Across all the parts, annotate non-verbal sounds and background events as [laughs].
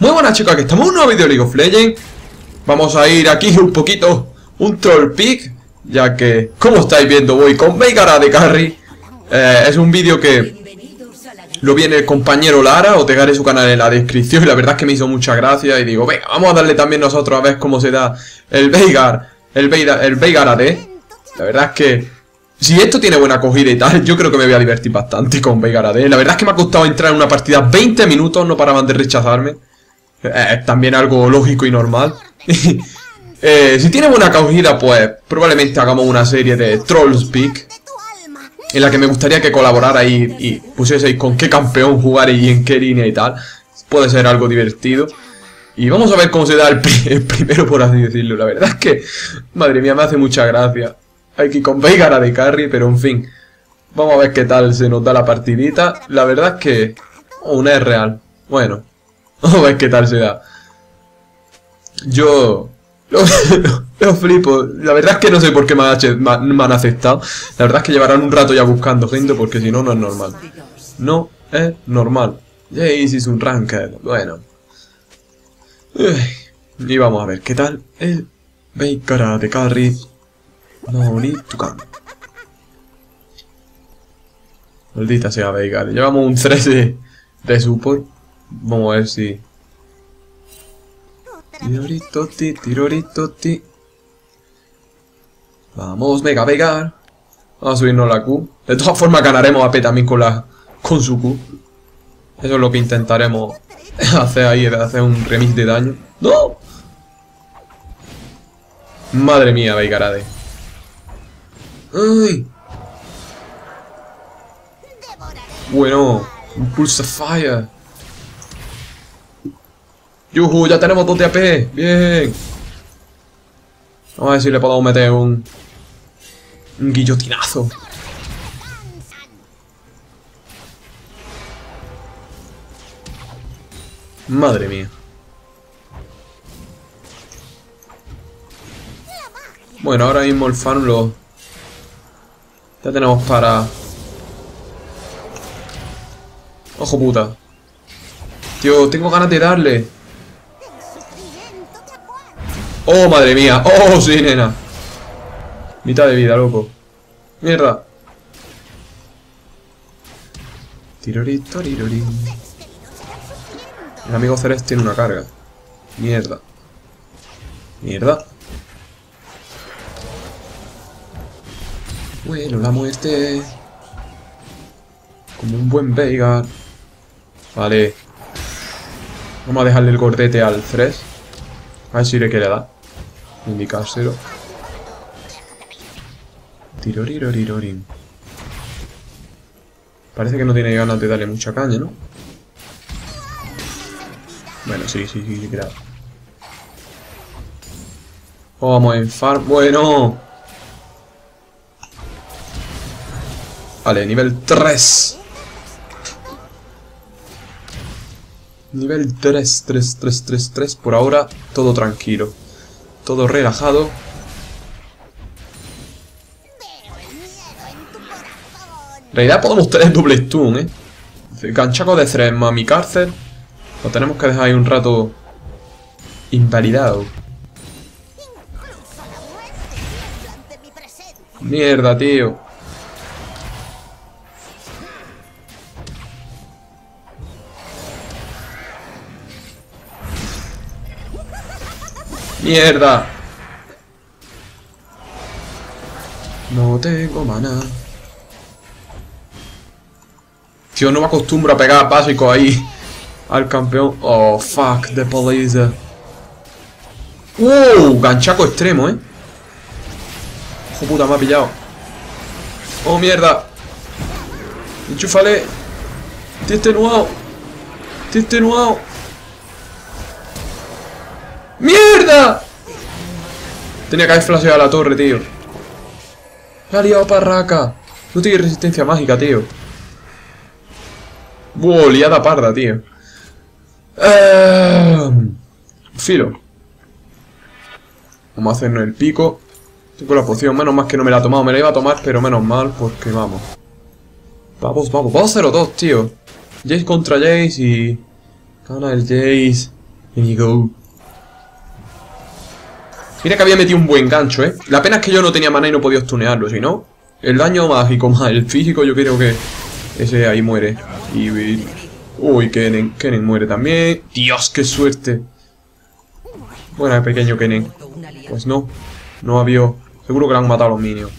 Muy buenas chicos, aquí estamos en un nuevo vídeo de League of Legends Vamos a ir aquí un poquito, un troll pick Ya que, como estáis viendo, voy con Veigara de Carry eh, Es un vídeo que lo viene el compañero Lara Os dejaré su canal en la descripción Y la verdad es que me hizo mucha gracia Y digo, venga, vamos a darle también nosotros a ver cómo se da el Veigar El Veigar, el Veigar AD La verdad es que si esto tiene buena acogida y tal, yo creo que me voy a divertir bastante con Veigar AD. La verdad es que me ha costado entrar en una partida 20 minutos, no paraban de rechazarme. Eh, es también algo lógico y normal. [laughs] Eh, si tiene buena acogida, pues probablemente hagamos una serie de Trolls Peak. En la que me gustaría que colaborara y, y pusieseis con qué campeón jugar y en qué línea y tal. Puede ser algo divertido. Y vamos a ver cómo se da el, [laughs] primero, por así decirlo. La verdad es que, madre mía, me hace mucha gracia. Hay que con Veigara de carry, pero en fin. Vamos a ver qué tal se nos da la partidita. La verdad es que... Oh, una es real. Bueno, Vamos a ver qué tal se da. Yo... [laughs] Lo, flipo. La verdad es que no sé por qué me han, aceptado. La verdad es que llevarán un rato ya buscando gente porque si no, no es normal. No es normal. Jace es un ranked. Bueno. Y vamos a ver qué tal el Baker de Carry. Come. Maldita sea Baker. Llevamos un 13 de support. Vamos a ver si... Tiroritoti, tiroritoti. Vamos, Mega Vegar. Vamos a subirnos la Q. De todas formas ganaremos a P también con, la, con su Q. Eso es lo que intentaremos [laughs] hacer ahí, hacer un remix de daño. ¡No! Madre mía, Veigarade. ¡Ay! Bueno, un Pulse Fire. ¡Yuhu! ¡Ya tenemos dos de AP! ¡Bien! Vamos a ver si le podemos meter un... Un guillotinazo. Madre mía. Bueno, ahora mismo el farm lo... Ya tenemos para... Ojo puta. Tío, tengo ganas de darle. Oh, madre mía. Oh, sí, nena. Mitad de vida, loco. Mierda. Tirorito, tirori. El amigo Ceres tiene una carga. Mierda. Mierda. Bueno, la muerte. Como un buen Veigar. Vale. Vamos a dejarle el gordete al Ceres. A ver si le quiere dar indicárselo. Tirorirorirorin. Parece que no tiene ganas de darle mucha caña, ¿no? Bueno, sí, sí, sí, claro. Oh, vamos en farm. Bueno. Vale, nivel 3. Nivel 3, 3, 3, 3, 3. Por ahora, todo tranquilo. Todo relajado. En realidad podemos tener doble stun, ¿eh? Ganchaco de tres mi cárcel. Lo tenemos que dejar ahí un rato invalidado. Mierda, tío. ¡Mierda! No tengo mana. Tío, no me acostumbro a pegar básico ahí al campeón. Oh, fuck, the police. ¡Uh! Ganchaco extremo, ¿eh? Ojo puta, me ha pillado. ¡Oh, mierda! ¡Enchúfale! ¡Estoy extenuado! ¡Estoy extenuado! ¡Mierda! Tenía que haber flasheado la torre, tío. Me ha liado parraca. No tiene resistencia mágica, tío. Wow, liada parda, tío. Eh... Filo. Vamos a hacernos el pico. Tengo la poción, menos mal que no me la he tomado. Me la iba a tomar, pero menos mal, porque vamos. Vamos, vamos. Vamos a 0-2, tío. Jace contra Jace y... Gana el Jace. go. Mira que había metido un buen gancho, ¿eh? La pena es que yo no tenía mana y no podía stunearlo, si no... El daño mágico [laughs] más el físico yo creo que... Ese ahí muere. Y... Uy, Kenen. Kenen muere también. Dios, qué suerte. Buena, pequeño Kenen. Pues no. No había... Seguro que le han matado a los minions.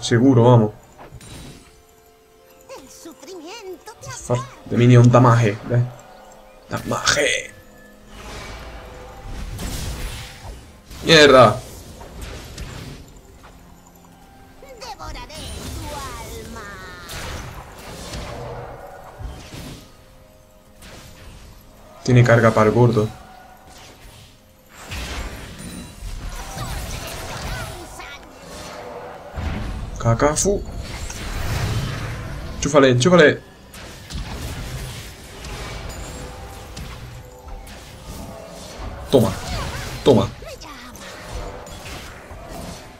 seguro, vamos. De minion damage, ¿ves? Damage. ¡Mierda! Tiene carga para el gordo. Kakafu. Chúfale, chúfale. Toma. Toma.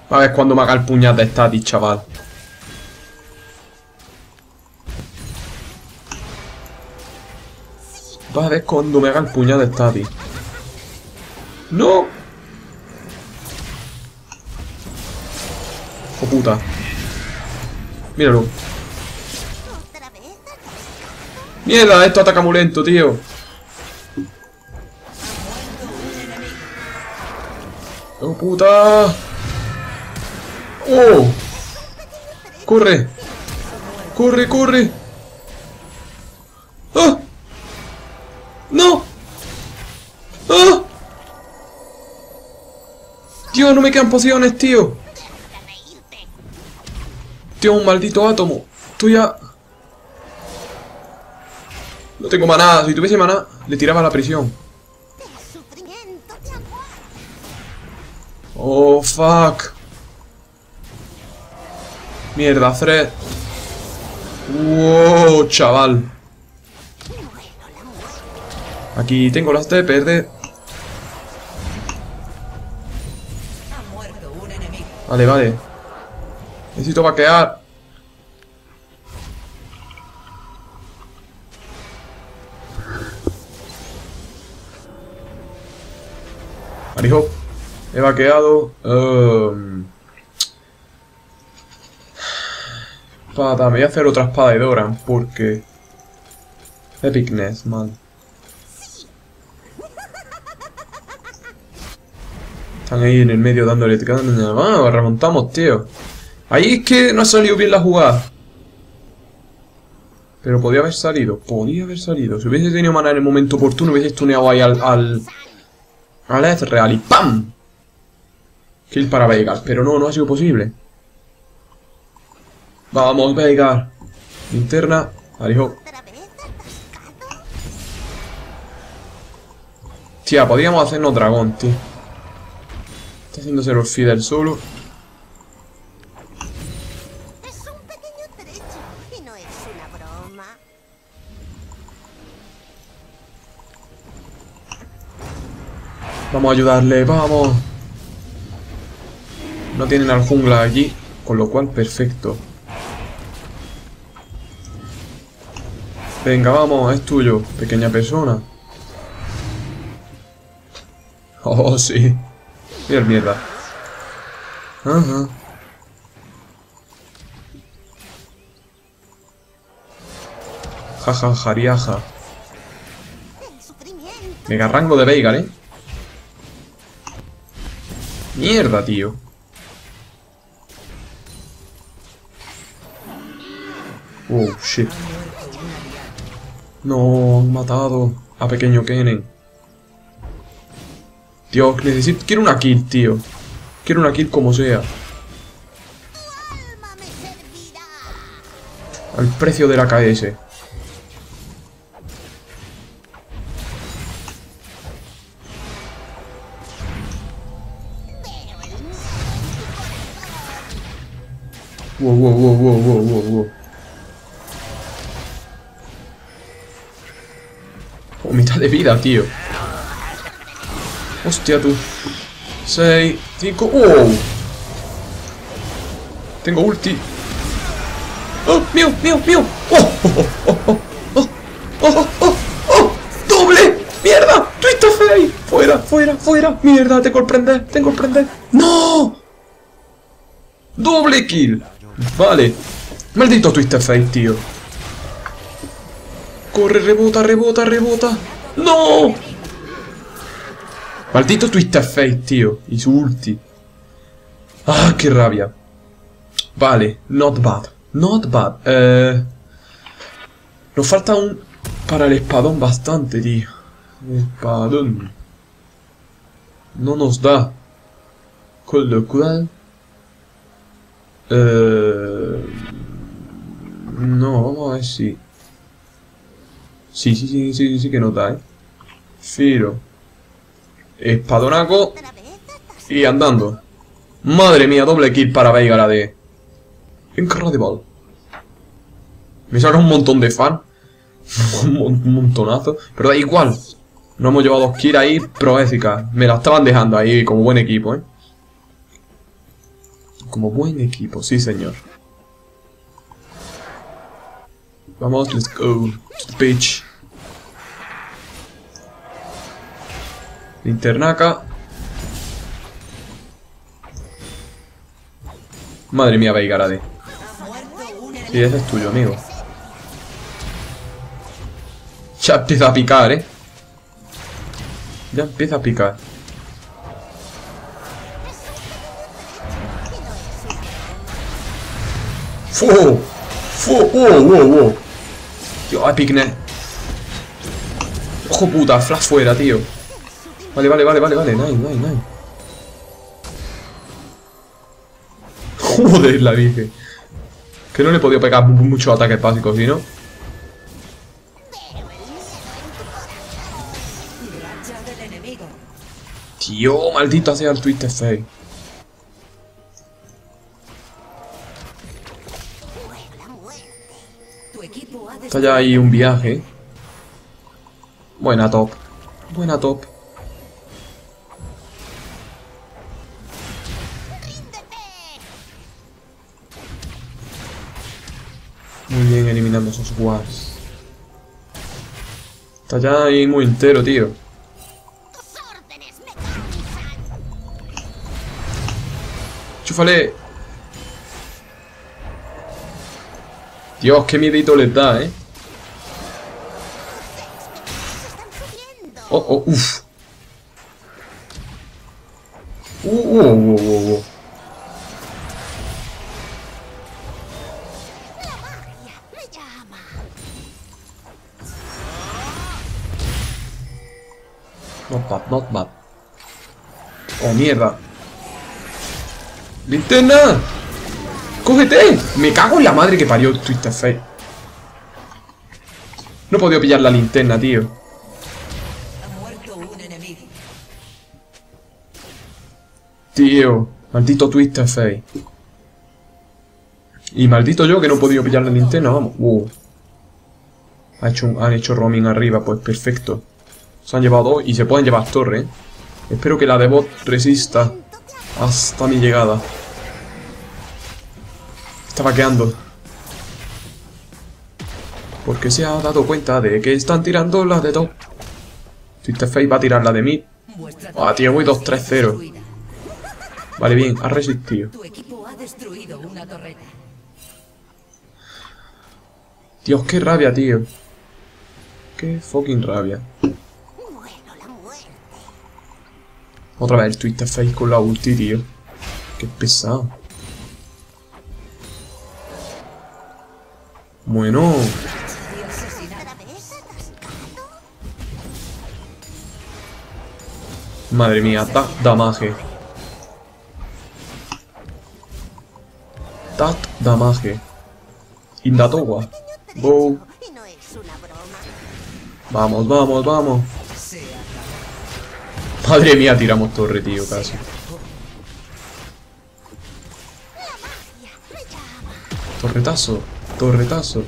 A ver cuando me haga el puñal de Static, chaval. Va a ver cuando me haga el puñal de Static. ¡No! ¡Oh puta! Míralo. ¡Mierda! Esto ataca muy lento, tío. ¡Oh puta! ¡Oh! ¡Corre! ¡Corre, corre! ¡Ah! ¡No! ¡Ah! Tío, no me quedan pociones, tío. Tío, un maldito átomo. Tú ya... No tengo maná. Si tuviese maná, le tiraba a la prisión. Oh, fuck. Mierda, Fred. Wow, chaval. Aquí tengo las de perder. Vale, vale. Necesito vaquear. Marijo. He vaqueado. Um... espada. Me voy a hacer otra espada de Doran porque... Epicness, mal. Están ahí en el medio dándole... Ah, remontamos, tío. Ahí es que no ha salido bien la jugada. Pero podía haber salido. Podía haber salido. Si hubiese tenido mana en el momento oportuno, hubiese stuneado ahí al... Al, al real y ¡pam! Kill para Vegas. Pero no, no ha sido posible. Vamos, Veigar. Linterna. Arijo. Tía, podríamos hacernos dragón, tío. Está haciéndose los feeder solo. Es un pequeño trecho y no es una broma. Vamos a ayudarle, vamos. No tienen al jungla allí, con lo cual perfecto. Venga, vamos, es tuyo, pequeña persona. Oh, sí. Mierda. Ajá. Jaja, jariaja. Mega rango de Veigar, ¿eh? Mierda, tío. Oh, shit. No, han matado a pequeño Kenen. Dios, necesito... Quiero una kill, tío. Quiero una kill como sea. Al precio de la KS. Wow, wow, wow, wow, wow, wow, wow. de vida, tío. Hostia, tú. 6, 5... ¡Oh! Tengo ulti. ¡Oh! ¡Mío! ¡Mío! ¡Mío! ¡Oh! ¡Oh! ¡Oh! ¡Oh! ¡Oh! ¡Oh! ¡Oh! oh, oh, oh! ¡Doble! ¡Mierda! Twister Fey! ¡Fuera! ¡Fuera! ¡Fuera! ¡Mierda! ¡Te comprende! ¡Te comprende! ¡No! ¡Doble kill! Vale. Maldito Twister Fate, tío. Corre, rebota, rebota, rebota. ¡No! Maldito Twisted Fate, tío. Y su ulti. Ah, qué rabia. Vale, not bad. Not bad. Eh, nos falta un... Para el espadón bastante, tío. Espadón. No nos da. Con lo cual... Eh, no, ver si... Sí, sí, sí, sí, sí que nos da, ¿eh? Firo. Espadonaco. Y andando. Madre mía, doble kill para Veiga la de... Incredible. Me saca un montón de fan. [laughs] un, montonazo. Pero da igual. No hemos llevado dos kills ahí proéficas. Me la estaban dejando ahí como buen equipo, ¿eh? Como buen equipo, sí señor. Vamos, let's go to the pitch. Linternaca. Madre mía, Veigarade. Sí, ese es tuyo, amigo. Ya empieza a picar, ¿eh? Ya empieza a picar. ¡Fu! ¡Fu! ¡Wow, wow, wow! Tío, Epicnet. Ojo puta, flash fuera, tío. Vale, vale, vale, vale, vale. Nice, nice, nice. Joder, la dije. Que no le he podido pegar muchos ataques básicos, ¿sí, no? Tío, maldito sea el Twisted Fate. Está ya ahí un viaje. Buena top. Buena top. Esos wars. Está ya ahí muy entero, tío. ¡Chúfale! Dios, qué miedito les da, ¿eh? Oh, oh, uff. Uh, uh, uh, uh, uh. Not bad, not bad. Oh, mierda. ¡Linterna! ¡Cógete! Me cago en la madre que parió Twisted Fate. No he podido pillar la linterna, tío. Tío, maldito Twisted Fate. Y maldito yo que no he podido pillar la linterna, vamos. Ha hecho han hecho roaming arriba, pues perfecto. Se han llevado dos y se pueden llevar torre. ¿eh? Espero que la de bot resista hasta mi llegada. Está vaqueando. Porque se ha dado cuenta de que están tirando las de top. Twisted Fate va a tirar la de mid. Ah, tío, voy 2-3-0. Vale, bien, ha resistido. Dios, qué rabia, tío. Qué fucking rabia. Otra vez el Twisted Fate con la ulti, tío. Qué pesado. Bueno. Madre mía, da damage. Dat damage. Indatowa. Bow. Vamos, vamos, vamos. Madre mía, tiramos torre, tío, casi. Torretazo. Torretazo.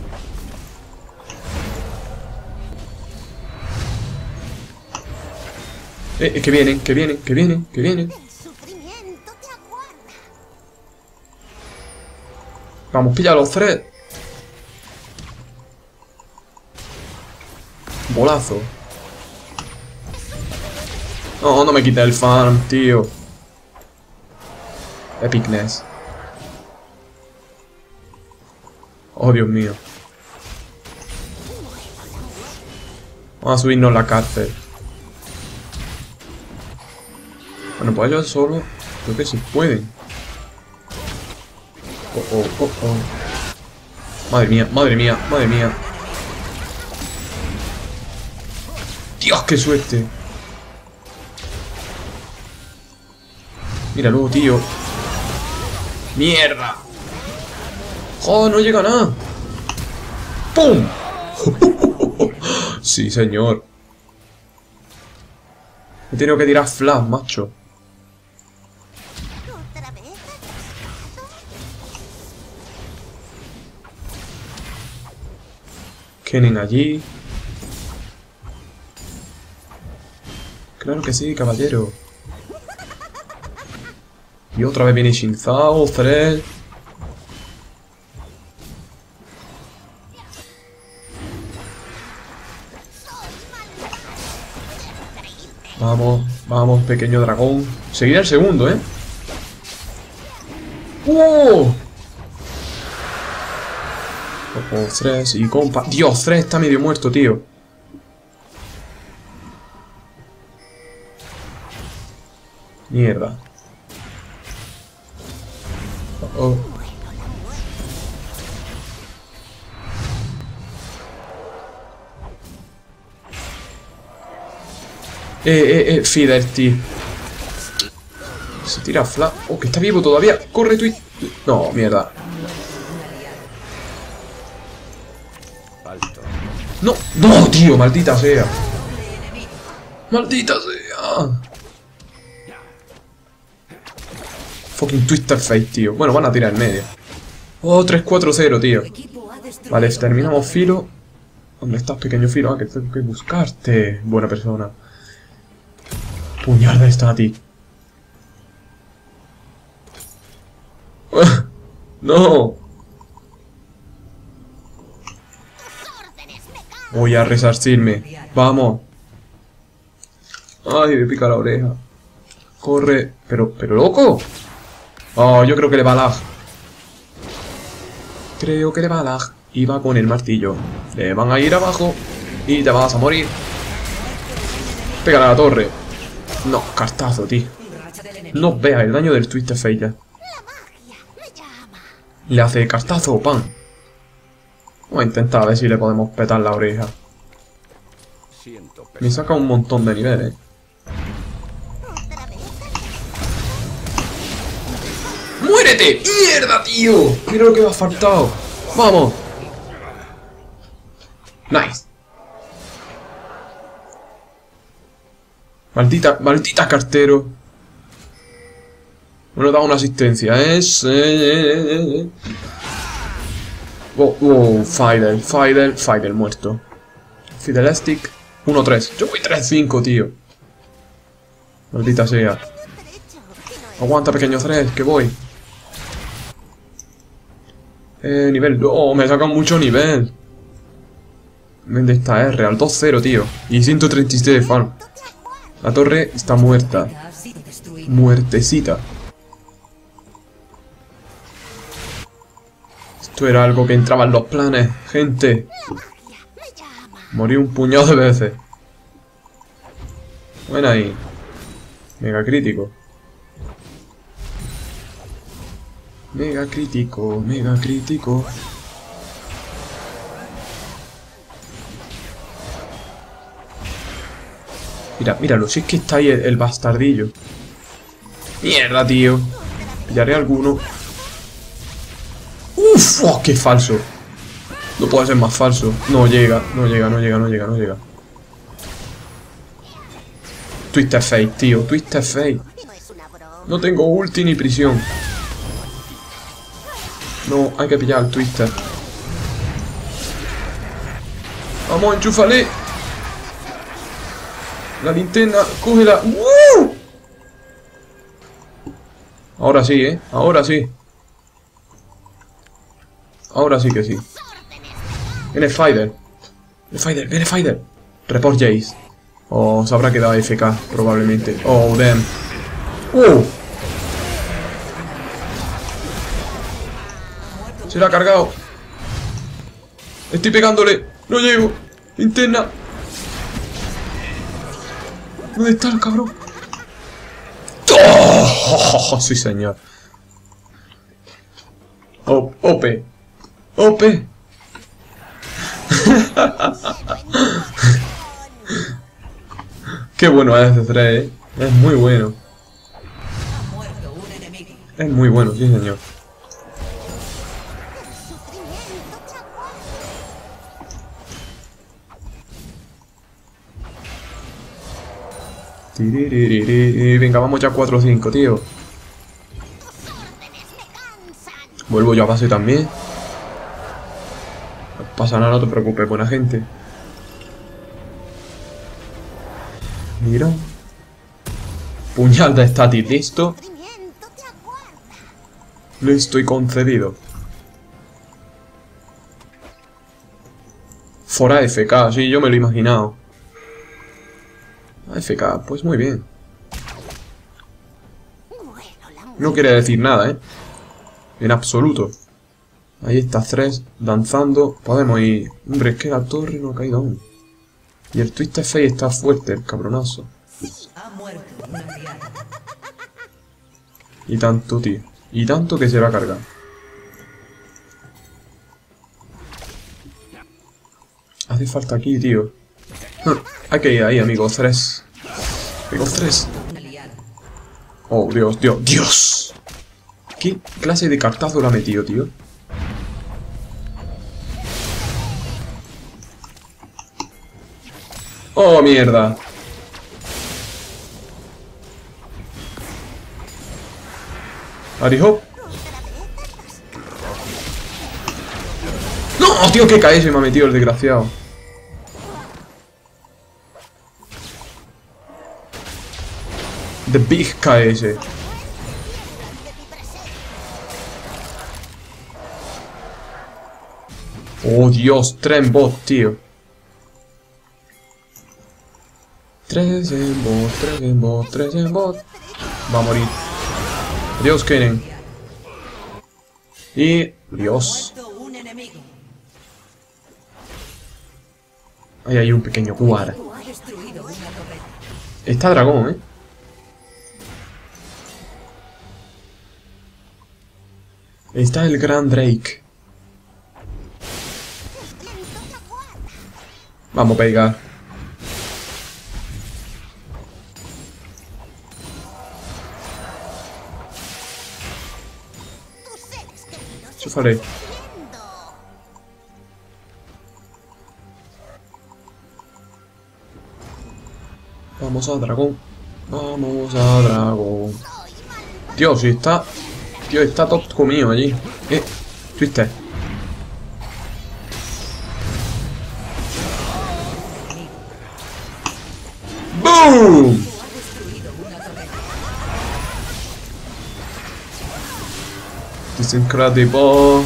Eh, que vienen, que vienen, que vienen, que vienen. Vamos, pilla los tres. No, no me quita el farm, tío. Epicness. Oh, Dios mío. Vamos a subirnos la cárcel. Bueno, pues ellos solo creo que se pueden. Oh, oh, oh, oh. Madre mía, madre mía, madre mía. Dios, qué suerte. Míralo, tío. ¡Mierda! ¡Joder, no llega nada! ¡Pum! [laughs] sí, señor. He tenido que tirar flash, macho. Kennen allí. Claro que sí, caballero. Y otra vez viene Shinzao, Fred. Vamos, vamos, pequeño dragón. Seguirá el segundo, ¿eh? ¡Oh! Oh, y compa. Dios, Fred está medio muerto, tío. Mierda. Eh, eh, eh, Fidel, tío. Se tira fla... Oh, que está vivo todavía. Corre, tweet. No, mierda. No, no, tío, maldita sea. Maldita sea. Fucking Twister Face, tío. Bueno, van a tirar en medio. Oh, 3-4-0, tío. Vale, terminamos Filo. ¿Dónde estás, pequeño Filo? Ah, que tengo que buscarte. Buena persona. Puñal está a ti. [laughs] ¡No! Voy a resarcirme. Vamos. Ay, me pica la oreja. Corre. Pero, pero loco. Oh, yo creo que le va lag. Creo que le va lag. Y va con el martillo. Le van a ir abajo. Y te vas a morir. Pégale a la torre. No, cartazo, tío. No vea el daño del Twister Fate Le hace cartazo, pan. Vamos a intentar a ver si le podemos petar la oreja. Me saca un montón de niveles. ¡Muérete! ¡Mierda, tío! Mira lo que me ha faltado. ¡Vamos! Nice. Maldita, maldita cartero. Bueno, da una asistencia, es... Eh, eh, eh, oh, oh, Fidel, Fidel, Fidel muerto. Fidelistic, 1-3. Yo voy 3-5, tío. Maldita sea. Aguanta, pequeño 3, que voy. Eh, nivel... Oh, me sacan mucho nivel. ¿Dónde está R? Al 2-0, tío. Y 137 de farm. La torre está muerta. Muertecita. Esto era algo que entraba en los planes, gente. Morí un puñado de veces. Bueno ahí. Mega crítico. Mega crítico, mega crítico. Mira, míralo, si es que está ahí el, bastardillo. Mierda, tío. Pillaré alguno. Uf, oh, qué falso. No puede ser más falso. No llega, no llega, no llega, no llega, no llega. Twister fake, tío. Twister fake. No tengo ulti ni prisión. No, hay que pillar al Twister. Vamos, enchúfale. La linterna, cógela. ¡Uh! Ahora sí, ¿eh? Ahora sí. Ahora sí que sí. Viene Fider. Viene Fider, viene Fider. Report Jace. O se habrá quedado FK, probablemente. Oh, damn. ¡Uh! Se la ha cargado. Estoy pegándole. No llego. Linterna. ¿Dónde está el cabrón? ¡Oh! Sí, señor. Oh, OP. OP. Qué bueno es este 3, ¿eh? Es muy bueno. Es muy bueno, sí señor. Venga, vamos ya 4 o 5, tío. Vuelvo yo a base también. No pasa nada, no te preocupes, buena gente. Mira. Puñal de statis, listo. Listo y concedido. Fora FK, sí, yo me lo he imaginado. FK, pues muy bien. No quiere decir nada, ¿eh? En absoluto. Ahí está tres danzando. Podemos ir... Hombre, es que la torre no ha caído aún. Y el Twisted Face está fuerte, el cabronazo. Y tanto, tío. Y tanto que se va a cargar. Hace falta aquí, tío. Hay que ir ahí, amigos. Tres. Amigos, tres. Oh, Dios, Dios, Dios. ¿Qué clase de cartazo la ha metido, tío? Oh, mierda. Arijo. No, tío, que cae se me ha metido el desgraciado. The Big KS. Oh Dios, tres bot, tío. Tres en bot, tres en bot, tres en bot. Va a morir. Dios, Kenen. Y... Dios. Ahí hay un pequeño guard. Está dragón, ¿eh? Está el gran Drake. Vamos a pegar. Yo Vamos a dragón. Vamos a dragón. Dios, si está Tío, está top conmigo allí. Eh, Twister. ¡Boom! Es incredible.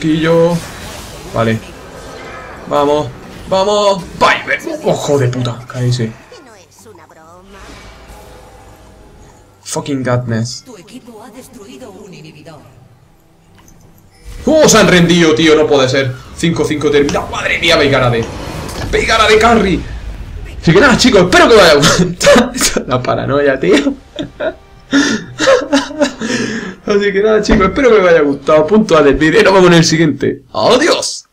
Quillo. Vale. Vamos. Vamos. ¡Bye! ¡Ojo de puta! Cállese. Fucking godness. Tu equipo ha destruido un inhibidor. ¡Oh! Se han rendido, tío. No puede ser. 5-5 terminado. ¡Madre mía, Veigara de! ¡Veigara de carry! Así que nada, chicos. Espero que os haya gustado. [laughs] La paranoia, tío. [laughs] Así que nada, chicos. Espero que os haya gustado. Punto del vídeo. Y nos vemos en el siguiente. ¡Adiós!